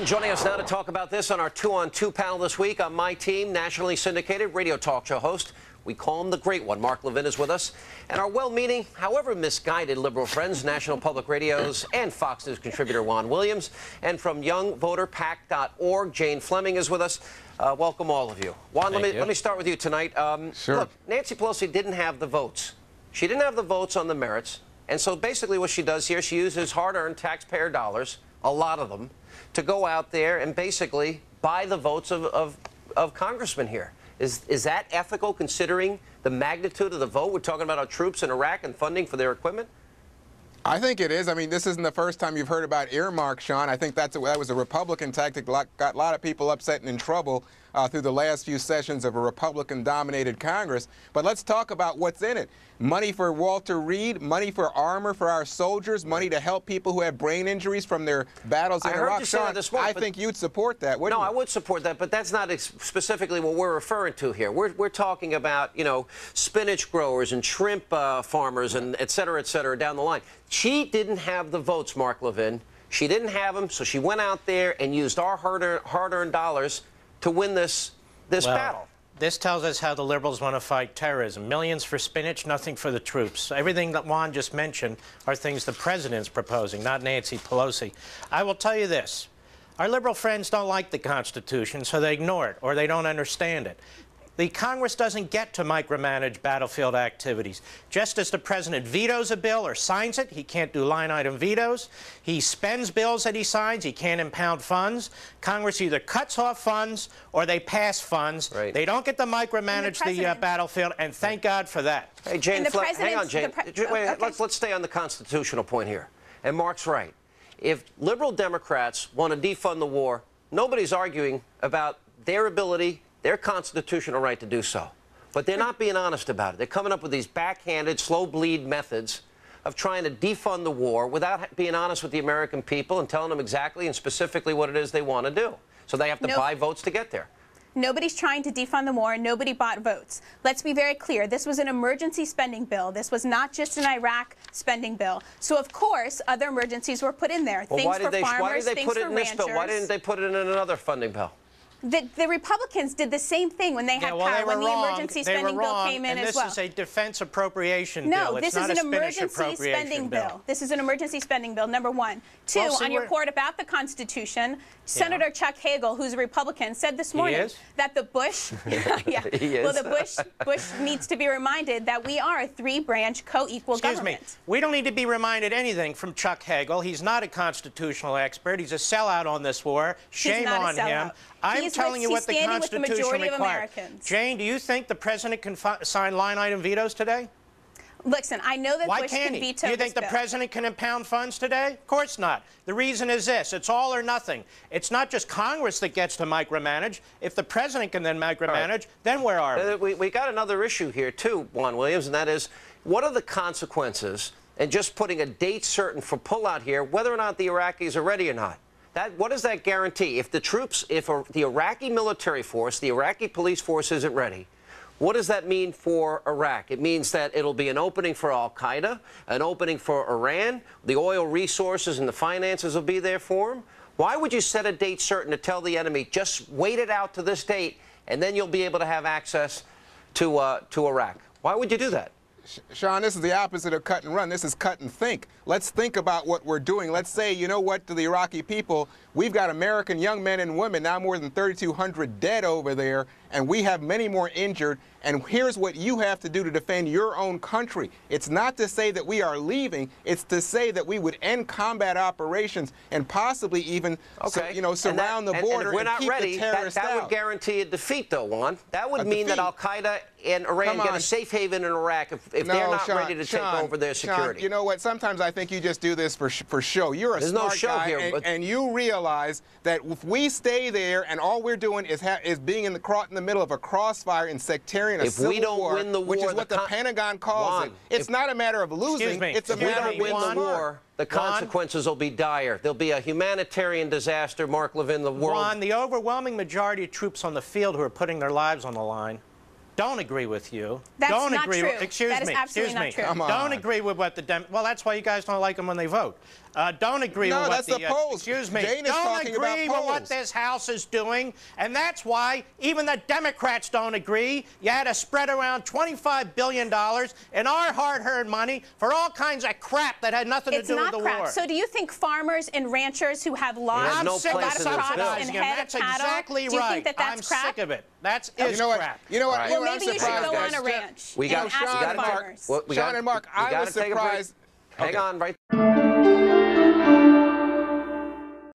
And joining us now to talk about this on our two-on-two panel this week on my team, nationally syndicated radio talk show host. We call him the Great One. Mark Levin is with us. And our well-meaning, however misguided liberal friends, National Public Radio's and Fox News contributor Juan Williams. And from YoungVoterPack.org, Jane Fleming is with us. Uh, welcome all of you. Juan, let me, you. let me start with you tonight. Um, Sure. Look, Nancy Pelosi didn't have the votes. She didn't have the votes on the merits. And so basically what she does here, she uses hard-earned taxpayer dollars, a lot of them, to go out there and basically buy the votes of, of, of congressmen here. Is, is that ethical considering the magnitude of the vote? We're talking about our troops in Iraq and funding for their equipment? I think it is. I mean, this isn't the first time you've heard about earmarks, Sean. I think that's a, that was a Republican tactic. Lot- Got a lot of people upset and in trouble uh, through the last few sessions of a Republican-dominated Congress. But let's talk about what's in it. Money for Walter Reed, money for armor for our soldiers, money to help people who have brain injuries from their battles in I heard Iraq. you say that this morning, I think you'd support that, wouldn't No, you? I would support that, but that's not ex- specifically what we're referring to here. We're, we're talking about, you know, spinach growers and shrimp uh, farmers and et cetera, et cetera, down the line. She didn't have the votes, Mark Levin. She didn't have them, so she went out there and used our hard-earned dollars to win this, this Well, battle. This tells us how the liberals want to fight terrorism. Millions for spinach, nothing for the troops. Everything that Juan just mentioned are things the president's proposing, not Nancy Pelosi. I will tell you this. Our liberal friends don't like the Constitution, so they ignore it or they don't understand it. The Congress doesn't get to micromanage battlefield activities. Just as the president vetoes a bill or signs it, he can't do line item vetoes. He spends bills that he signs, he can't impound funds. Congress either cuts off funds or they pass funds. Right. They don't get to micromanage the, uh, battlefield, and thank God for that. Hey, Jane, And the Fle- hang on, president's- Jane. the pre- Wait, okay. let's, let's stay on the constitutional point here. And Mark's right. If liberal Democrats want to defund the war, nobody's arguing about their ability, their constitutional right to do so. But they're not being honest about it. They're coming up with these backhanded, slow bleed methods of trying to defund the war without being honest with the American people and telling them exactly and specifically what it is they want to do. So they have to Nope. buy votes to get there. Nobody's trying to defund the war. Nobody bought votes. Let's be very clear. This was an emergency spending bill. This was not just an Iraq spending bill. So, of course, other emergencies were put in there. Well, things why did for they, farmers, why did they things put it in this ranchers. bill? Why didn't they put it in another funding bill? The, the Republicans did the same thing when they had Yeah, well, power, they when the wrong. emergency spending bill came in and as this is a defense appropriation no, bill. It's this is a an emergency spending bill. bill. This is an emergency spending bill, number one. Two, Well, see, on your report about the Constitution, Senator Chuck Hagel, who's a Republican, said this morning that the Bush, yeah, He well, the Bush, Bush needs to be reminded that we are a three-branch co-equal government. Excuse me. We don't need to be reminded anything from Chuck Hagel. He's not a constitutional expert. He's a sellout on this war. Shame on him. Sellout. I'm He's telling with- you what the standing with the Constitution majority of requires. Americans. Jane, do you think the president can fi- sign line item vetoes today? Listen, I know that Why Bush can't can he? veto Do you think the bill. president can impound funds today? Of course not. The reason is this it's all or nothing. It's not just Congress that gets to micromanage. If the president can then micromanage, then where are we? Uh, We, we got another issue here, too, Juan Williams, and that is what are the consequences and just putting a date certain for pullout here, whether or not the Iraqis are ready or not? That, what does that guarantee? If the troops, if a, the Iraqi military force, the Iraqi police force isn't ready, what does that mean for Iraq? It means that it'll be an opening for Al Qaeda, an opening for Iran. The oil resources and the finances will be there for them. Why would you set a date certain to tell the enemy, just wait it out to this date, and then you'll be able to have access to, uh, to Iraq? Why would you do that? Sean, this is the opposite of cut and run. This is cut and think. Let's think about what we're doing. Let's say, you know what, to the Iraqi people, we've got American young men and women, now more than 3,200 dead over there, and we have many more injured. And here's what you have to do to defend your own country. It's not to say that we are leaving, it's to say that we would end combat operations and possibly even, Okay. you know, And that- surround the and- and border we're and, not keep ready, the that, that would guarantee a defeat, though, Juan. That would A mean that. Al Qaeda and Iran get a safe haven in Iraq if, if they're No, not Sean, ready to Sean, take over their Sean, security. you know what? Sometimes I think you just do this for sh- for show. You're a There's no show guy, here, and, but- and you realize that if we stay there and all we're doing is ha- is being in the cro- in the middle of a crossfire and sectarian, a If we civil don't war, win the which war, is what the the, Pentagon calls Juan, it. It's if- not a matter of losing. Me. It's a If we matter don't of win being the war, the Juan? consequences will be dire. There'll be a humanitarian disaster, Mark Levin, the world. Juan, the overwhelming majority of troops on the field who are putting their lives on the line don't agree with you. That's don't not agree true. With, excuse That is me. absolutely excuse me. true. Come Don't agree with what the Dem. Well, that's why you guys don't like them when they vote. Uh, don't agree No, with what that's the uh, polls. excuse me. Jane is don't talking about agree with what this House is doing, and that's why even the Democrats don't agree. You had to spread around 25 billion dollars in our hard-earned money for all kinds of crap that had nothing It's to do not with the world. It's not crap. war. So do you think farmers and ranchers who have lost have I'm no sick a of place lot of crops and head That's of cattle, exactly do you right. think that that's I'm crap? sick of it. That's is You know what? You know what? All right. You Well, maybe you should go at? on a ranch We got, ask we Sean got and Mark- Well, we Sean got- and Mark, we I gotta was take a break. surprised- Hang Okay. on, right.